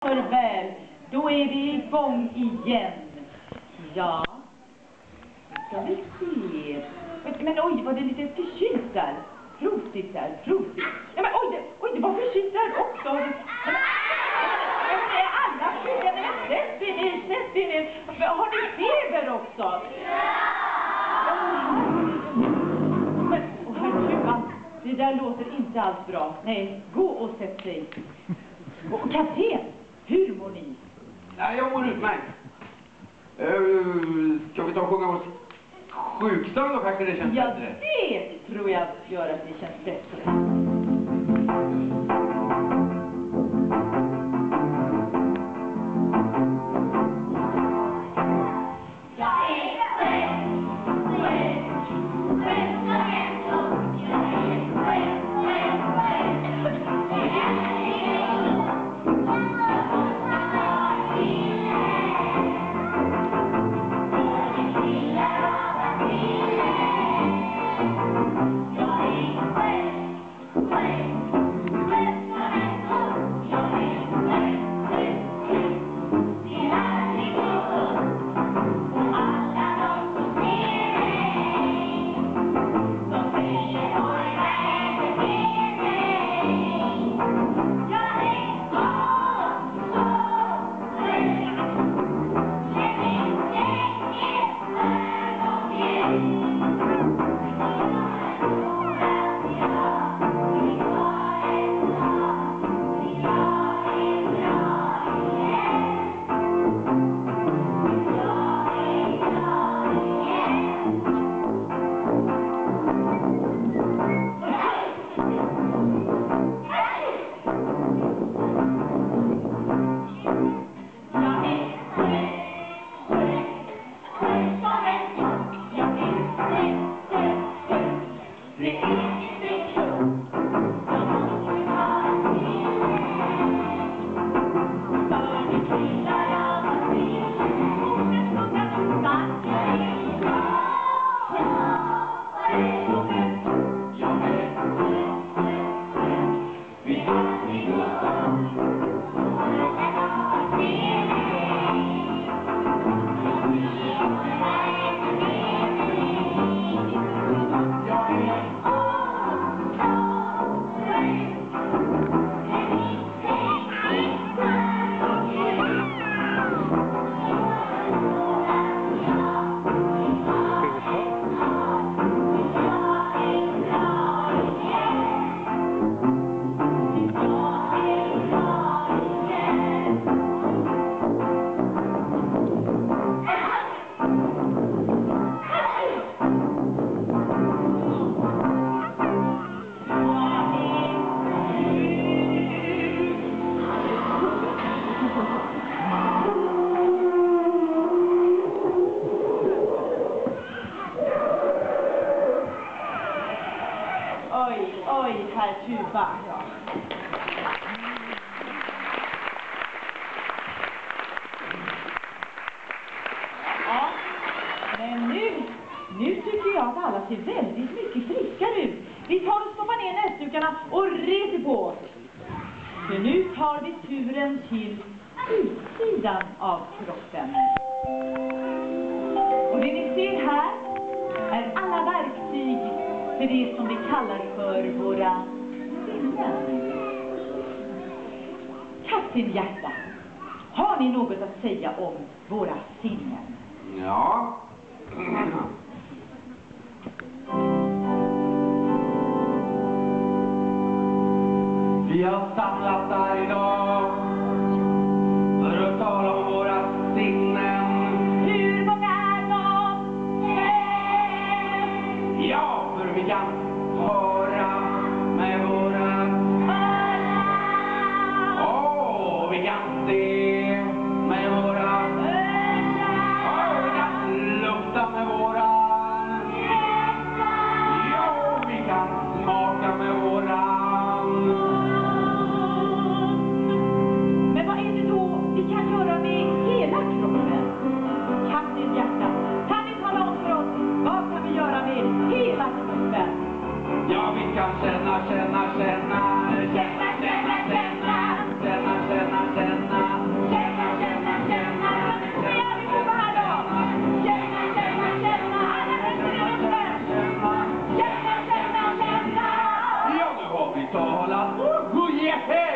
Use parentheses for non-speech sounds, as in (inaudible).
För väl, då är vi igång igen. Ja, nu ska vi se. Men, oj, var det lite förkylt där? Prosit där, prosit. Ja, men oj, det, oj, det var förkylt där också. Ja, men, är alla sjuka? Men sätt er ner, sätt er ner. Har ni feber också? Men, oh, herregud, det där låter inte alls bra. Nej, gå och sätt dig. Och kapten, hur mår ni? Nej, jag mår utmärkt. Uh, ska vi ta och sjunga oss sjuksång då kanske det känns Ja, bättre? det tror jag gör att det känns bättre. Oj, oj, Tuba. Ja, men nu, nu tycker jag att alla ser väldigt mycket friskare ut. Vi tar och stoppar ner näsdukarna och reser på oss. För nu tar vi turen till utsidan av kroppen. Och det ni ser här är alla verktyg för det som vi kallar för våra Kattin Hjärta, har ni något att säga om våra sinnen? Ja. (clears throat) Vi har samlat här idag Yes, yes.